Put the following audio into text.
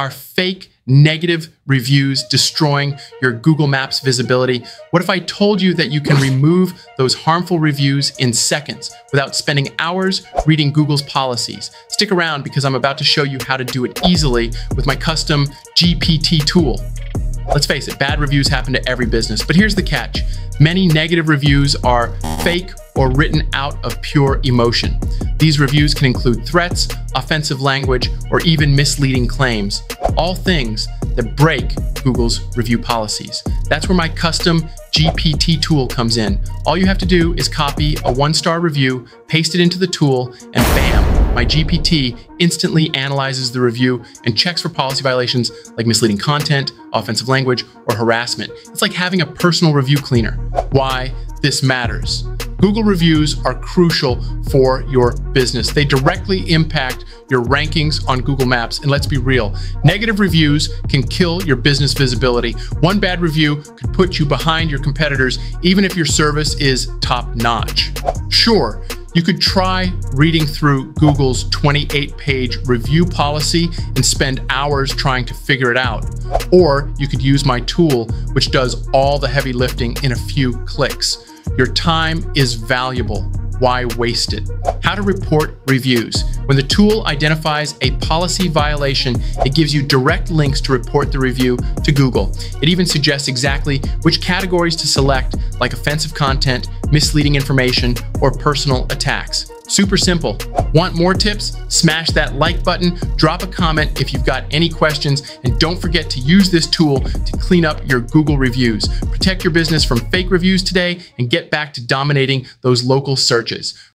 Are fake negative reviews destroying your Google Maps visibility? What if I told you that you can remove those harmful reviews in seconds without spending hours reading Google's policies? Stick around because I'm about to show you how to do it easily with my custom GPT tool. Let's face it, bad reviews happen to every business, but here's the catch. Many negative reviews are fake or written out of pure emotion. These reviews can include threats, offensive language, or even misleading claims, all things that break Google's review policies. That's where my custom GPT tool comes in. All you have to do is copy a one star review, paste it into the tool, and bam, my GPT instantly analyzes the review and checks for policy violations like misleading content, offensive language, or harassment. It's like having a personal review cleaner. Why this matters. Google reviews are crucial for your business. They directly impact your rankings on Google Maps. And let's be real, negative reviews can kill your business visibility. One bad review could put you behind your competitors, even if your service is top notch. Sure, you could try reading through Google's 28 page review policy and spend hours trying to figure it out. Or you could use my tool, which does all the heavy lifting in a few clicks. Your time is valuable. Why waste it? How to report reviews. When the tool identifies a policy violation, it gives you direct links to report the review to Google. It even suggests exactly which categories to select, like offensive content, misleading information, or personal attacks. Super simple. Want more tips? Smash that like button, drop a comment if you've got any questions, and don't forget to use this tool to clean up your Google reviews. Protect your business from fake reviews today and get back to dominating those local searches.